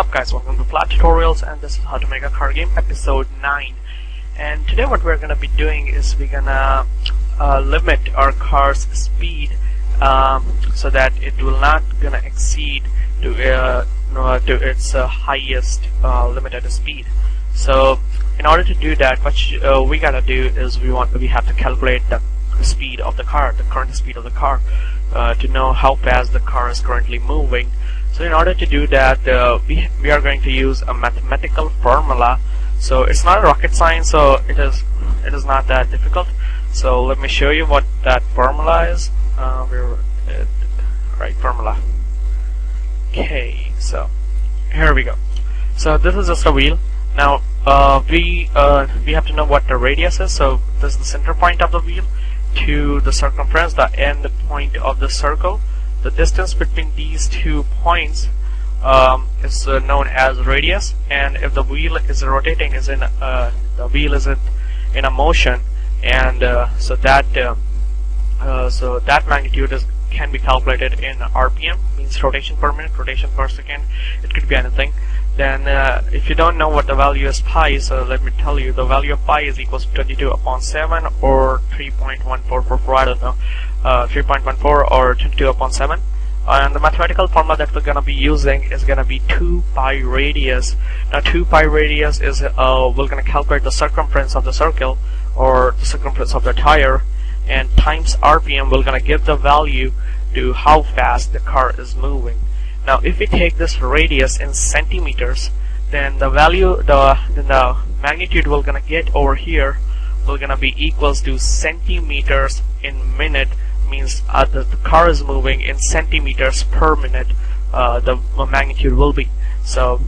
up guys, welcome to Flat Tutorials and this is how to make a car game episode 9 and today what we're gonna be doing is we're gonna uh, limit our car's speed um, so that it will not gonna exceed to, uh, to its uh, highest uh, limited speed. So in order to do that what uh, we gotta do is we want we have to calculate the speed of the car the current speed of the car uh, to know how fast the car is currently moving so in order to do that, uh, we, we are going to use a mathematical formula. So it's not a rocket science, so it is it is not that difficult. So let me show you what that formula is. Uh, we're, uh, right formula. Okay, so here we go. So this is just a wheel. Now uh, we uh, we have to know what the radius is. So this is the center point of the wheel to the circumference, the end point of the circle the distance between these two points um, is uh, known as radius and if the wheel is rotating is in uh, the wheel is in, in a motion and uh, so that uh, uh, so that magnitude is can be calculated in RPM means rotation per minute rotation per second. It could be anything. Then uh, if you don't know what the value is pi so let me tell you the value of pi is equals to 22 upon 7 or 3.1444 I don't know uh, 3.14 or 22 upon 7 and the mathematical formula that we're gonna be using is gonna be 2 pi radius. Now 2 pi radius is uh, we're gonna calculate the circumference of the circle or the circumference of the tire. And times RPM we're gonna give the value to how fast the car is moving. Now if we take this radius in centimeters then the value the then the magnitude we're gonna get over here will gonna be equals to centimeters in minute means uh, the, the, car is moving in centimeters per minute uh, the magnitude will be. So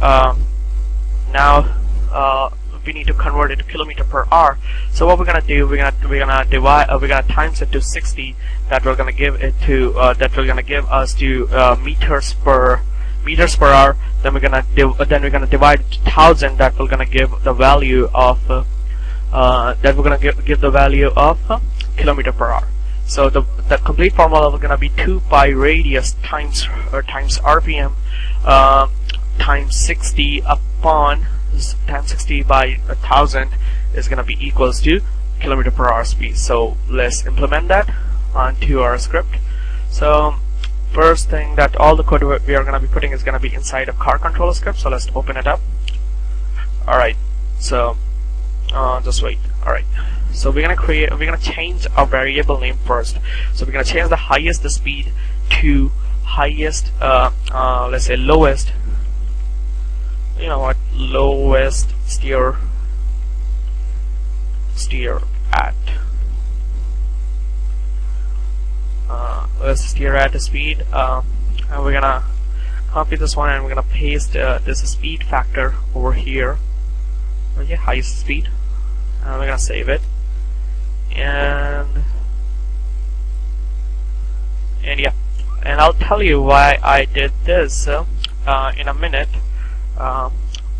um, now uh, we need to convert it to kilometer per hour. So what we're gonna do we're gonna we're gonna divide uh, we're gonna times it to 60 that we're gonna give it to uh, that we're gonna give us to uh, meters per meters per hour. Then we're gonna then we're gonna divide to thousand that we're gonna give the value of that we're gonna give, give the value of kilometer per hour so the, the complete formula is going to be 2 pi radius times or times RPM uh, times 60 upon times 60 by a thousand is going to be equals to kilometer per hour speed. So let's implement that onto our script. So first thing that all the code we are going to be putting is going to be inside of car controller script. So let's open it up. All right. So uh, just wait. All right. So we're gonna create, we're gonna change our variable name first. So we're gonna change the highest speed to highest, uh, uh, let's say lowest. You know what? Lowest steer steer at. Uh, let's steer at the speed. Uh, and we're gonna copy this one and we're gonna paste uh, this speed factor over here. Okay, highest speed. And we're gonna save it and and yeah. And I'll tell you why I did this uh, uh, in a minute. Um,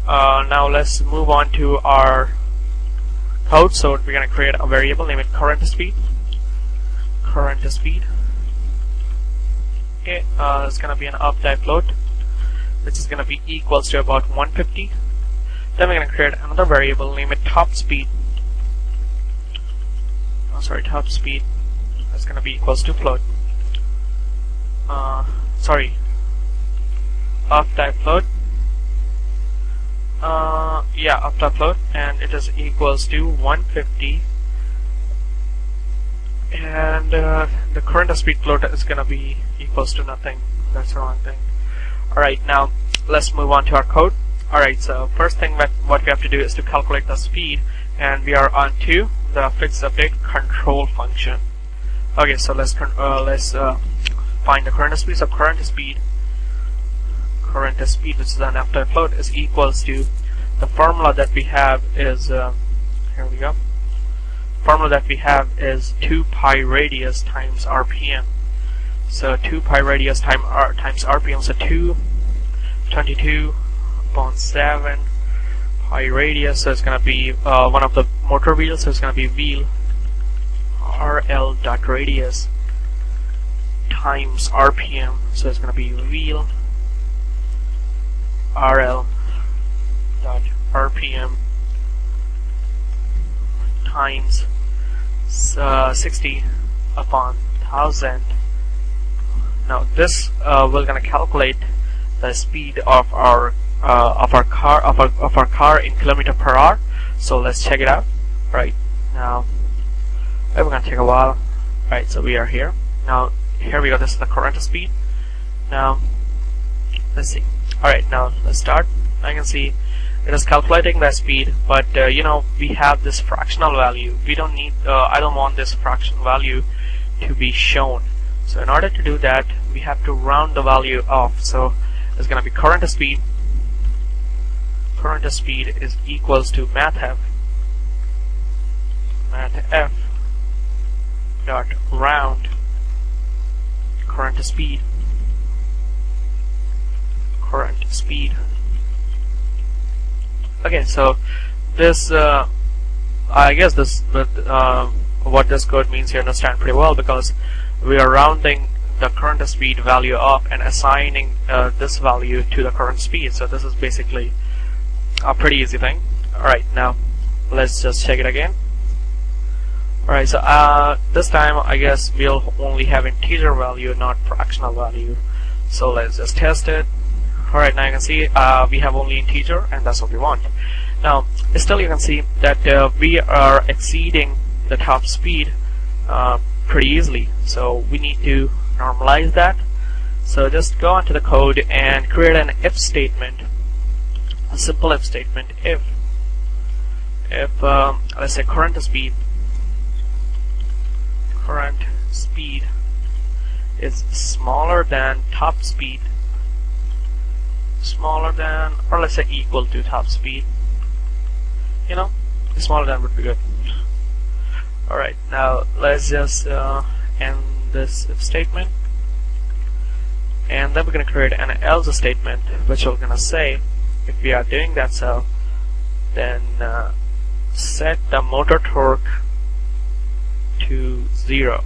uh, now let's move on to our code. So we're gonna create a variable named current speed. Current speed. Okay uh, it's gonna be an up type float which is gonna be equals to about 150 then we're gonna create another variable named top speed oh, sorry, top speed is going to be equals to float. Uh, sorry, off type float. Uh, yeah, off type float, and it is equals to 150. And uh, the current speed float is going to be equals to nothing. That's the wrong thing. Alright, now let's move on to our code. Alright, so first thing that what we have to do is to calculate the speed, and we are on to the fixed update control function. Okay, so let's uh, let's uh, find the current speed. So current speed, current speed, which is an after float, is equals to the formula that we have is uh, here we go. Formula that we have is 2 pi radius times RPM. So 2 pi radius time, R, times RPM. So 2 22 upon 7 pi radius. So it's gonna be uh, one of the motor wheel so it's gonna be wheel rl dot radius times rpm so it's gonna be wheel rl dot rpm times uh, 60 upon 1000 now this uh, we're gonna calculate the speed of our uh, of our car of our, of our car in kilometer per hour. So let's check it out right. Now we're gonna take a while. Right so we are here. Now here we go. This is the current speed. Now let's see. Alright now let's start. I can see it is calculating the speed but uh, you know we have this fractional value. We don't need uh, I don't want this fractional value to be shown. So in order to do that we have to round the value off. So it's gonna be current speed. Current speed is equals to mathf f. Dot round. Current speed. Current speed. Okay so this uh, I guess this uh, what this code means you understand pretty well because we are rounding the current speed value up and assigning uh, this value to the current speed. So this is basically a pretty easy thing. Alright now let's just check it again alright so uh, this time I guess we'll only have integer value not fractional value. So let's just test it. Alright now you can see uh, we have only integer and that's what we want. Now still you can see that uh, we are exceeding the top speed uh, pretty easily. So we need to normalize that. So just go onto the code and create an if statement a simple if statement. If if um, let's say current speed current speed is smaller than top speed. Smaller than or let's say equal to top speed. You know smaller than would be good. Alright now let's just uh, end this statement. And then we're going to create an else statement which we're going to say if we are doing that so then uh, set the motor torque to zero.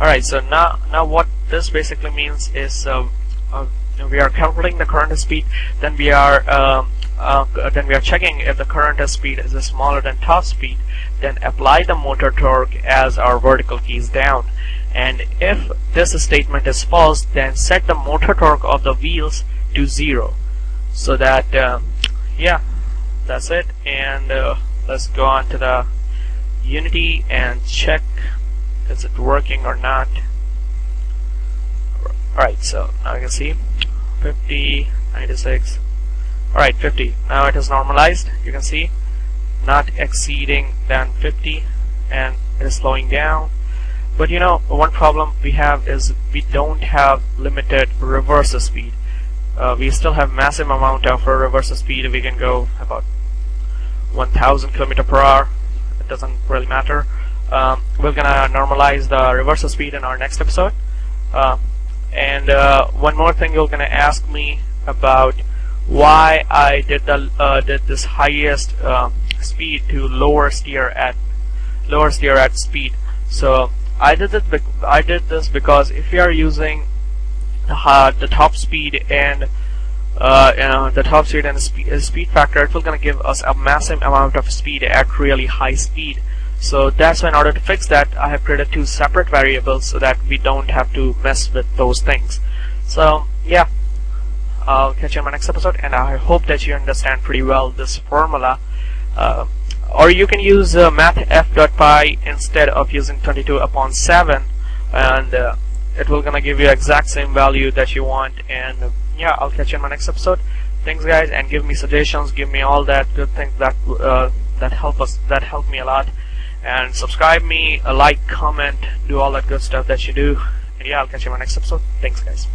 Alright so now now what this basically means is uh, uh, we are calculating the current speed then we are um, uh, then we are checking if the current speed is smaller than top speed then apply the motor torque as our vertical key is down. And if this statement is false then set the motor torque of the wheels to zero. So that uh, yeah that's it. And uh, let's go on to the unity and check is it working or not? Alright so now you can see. 50 96 alright 50 now it is normalized. You can see. Not exceeding than 50 and it is slowing down. But you know one problem we have is we don't have limited reverse speed. Uh, we still have massive amount of reverse speed. We can go about 1000 km per hour. It doesn't really matter. Um, we're gonna normalize the reverse speed in our next episode. Uh, and uh, one more thing you're gonna ask me about why I did the uh, did this highest um, speed to lower steer at lower steer at speed. So I did it I did this because if you are using the, the top speed and uh, the top speed and speed, uh, factor it will gonna give us a massive amount of speed at really high speed. So that's why in order to fix that I have created two separate variables so that we don't have to mess with those things. So yeah. I'll catch you in my next episode and I hope that you understand pretty well this formula. Uh, or you can use uh, instead of using 22 upon 7 and uh, it will gonna give you exact same value that you want and yeah I'll catch you in my next episode thanks guys and give me suggestions give me all that good things that uh, that help us that help me a lot and subscribe me, a like, comment, do all that good stuff that you do. And yeah, I'll catch you in my next episode. Thanks, guys.